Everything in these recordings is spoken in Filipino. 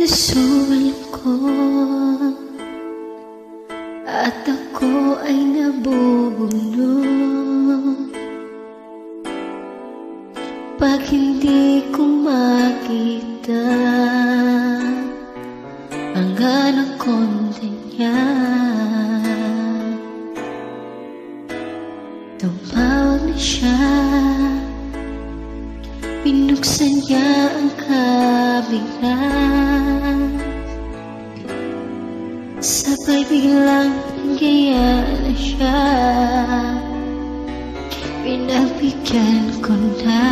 Nasuwal ko. At ako ay nabubulong Pag hindi ko makita Ang anaconda niya Tumawag na siya Pinuksan niya ang kabila. Sabay biglang gaya na siya. Pinagbigyan ko na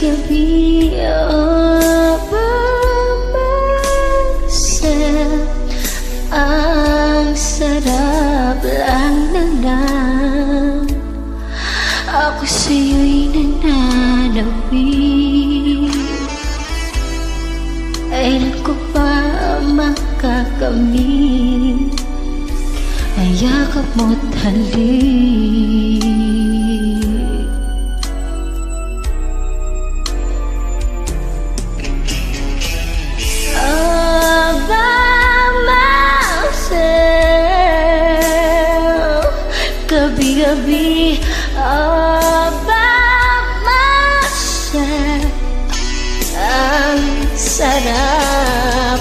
Gabi-gabi Mamamasal Ang sarap lang nalang Ako sa'yo'y nananawin Kailan ko pa makakamit Ay yakap mo't halik Gabi-gabi Abang Ang sarap.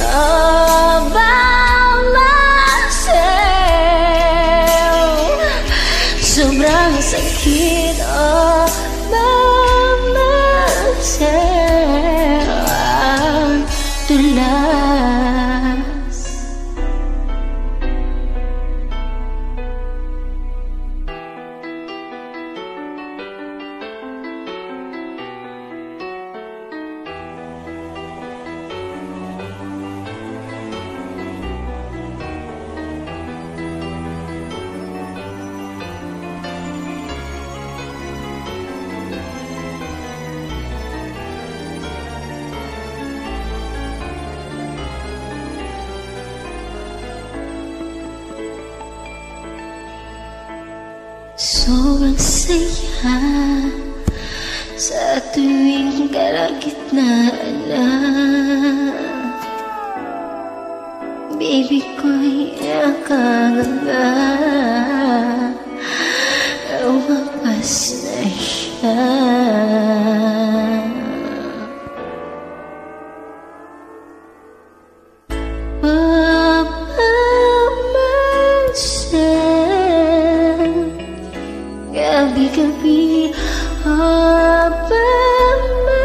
Abang Sobrang sakit Abang Sobrang saya Sa tuwing kalagitnaan na Baby ko'y nakanganga Umapas na siya could be a better